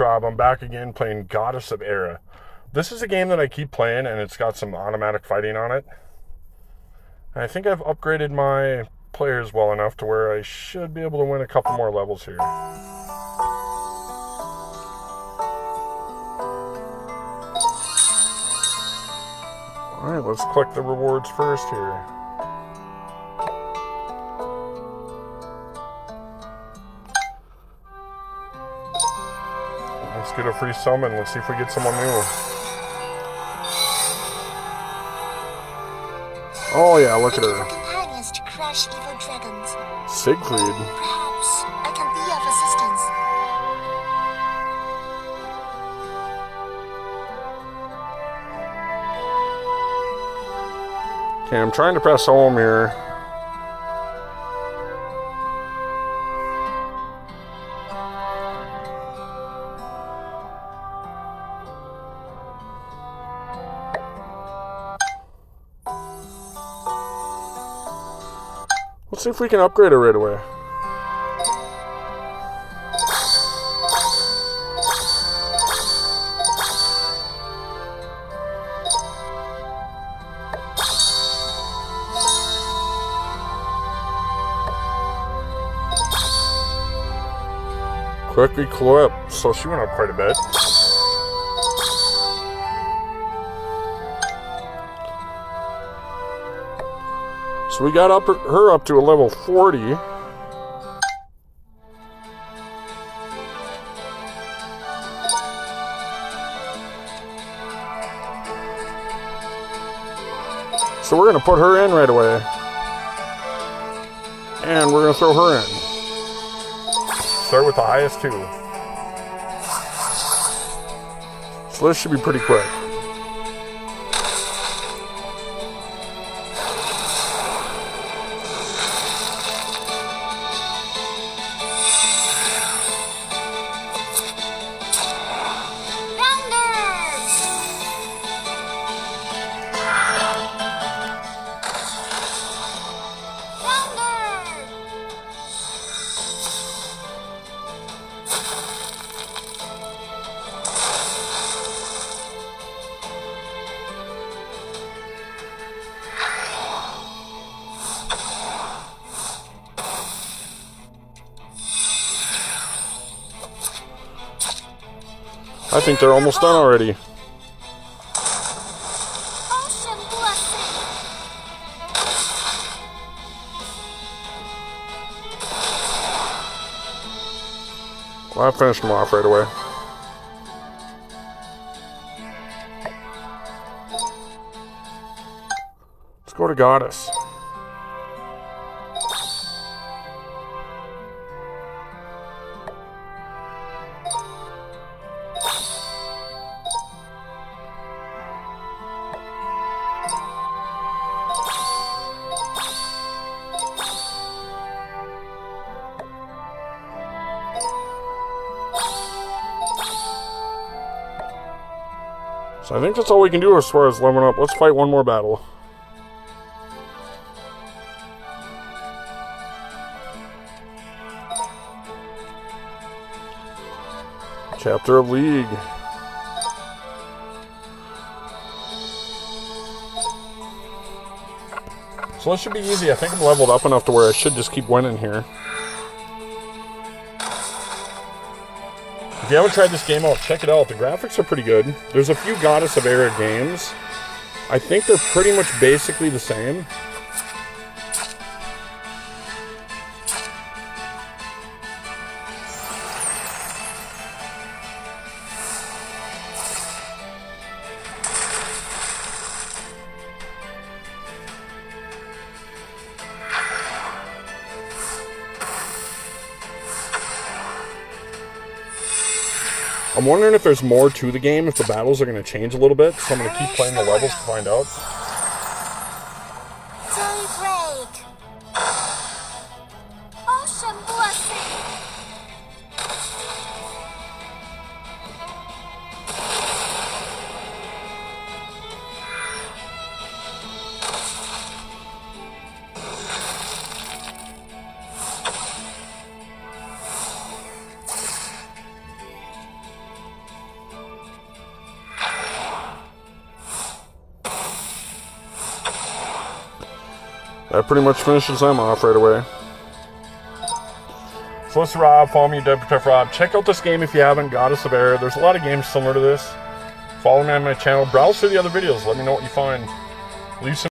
Rob. I'm back again playing Goddess of Era. This is a game that I keep playing, and it's got some automatic fighting on it. I think I've upgraded my players well enough to where I should be able to win a couple more levels here. Alright, let's click the rewards first here. Let's get a free summon. Let's see if we get someone new. Oh yeah, look at her. companions to crush evil dragons. Siegfried. Perhaps I can be of assistance. Okay, I'm trying to press home here. Let's see if we can upgrade her right away. Quick equip. So she went up quite a bit. So we got up her up to a level 40. So we're going to put her in right away. And we're going to throw her in. Start with the highest two. So this should be pretty quick. I think they're almost done already. Well, I finished them off right away. Let's go to Goddess. So I think that's all we can do as far as leveling up. Let's fight one more battle. Chapter of League. So this should be easy. I think I'm leveled up enough to where I should just keep winning here. If you haven't tried this game out, check it out. The graphics are pretty good. There's a few Goddess of Era games. I think they're pretty much basically the same. I'm wondering if there's more to the game, if the battles are going to change a little bit. So I'm going to keep playing the levels to find out. That pretty much finishes them off right away. So this is Rob. Follow me, Dead Protect Rob. Check out this game if you haven't. Goddess of Era. There's a lot of games similar to this. Follow me on my channel. Browse through the other videos. Let me know what you find. Leave some